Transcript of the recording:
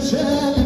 vision